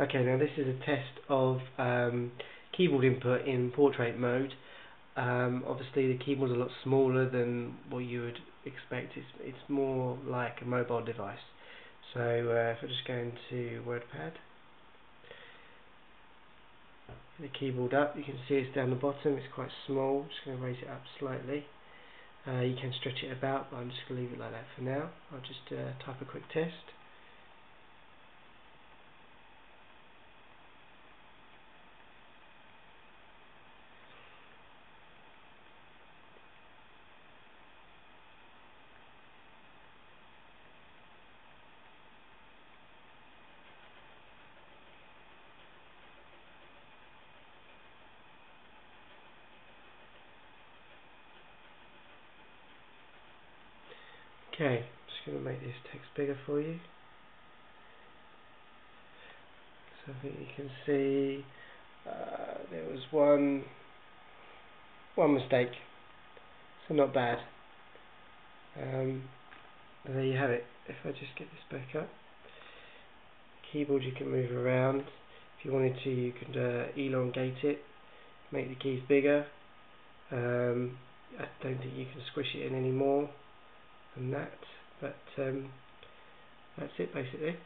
Okay, now this is a test of um, keyboard input in portrait mode. Um, obviously the keyboard's a lot smaller than what you would expect. It's, it's more like a mobile device. So uh, if I just go into WordPad, the keyboard up, you can see it's down the bottom, it's quite small. I'm just going to raise it up slightly. Uh, you can stretch it about, but I'm just going to leave it like that for now. I'll just uh, type a quick test. Okay, I'm just going to make this text bigger for you. So I think you can see uh, there was one one mistake, so not bad. Um, there you have it. If I just get this back up, keyboard you can move around. If you wanted to, you could uh, elongate it, make the keys bigger. Um, I don't think you can squish it in anymore than that but um, that's it basically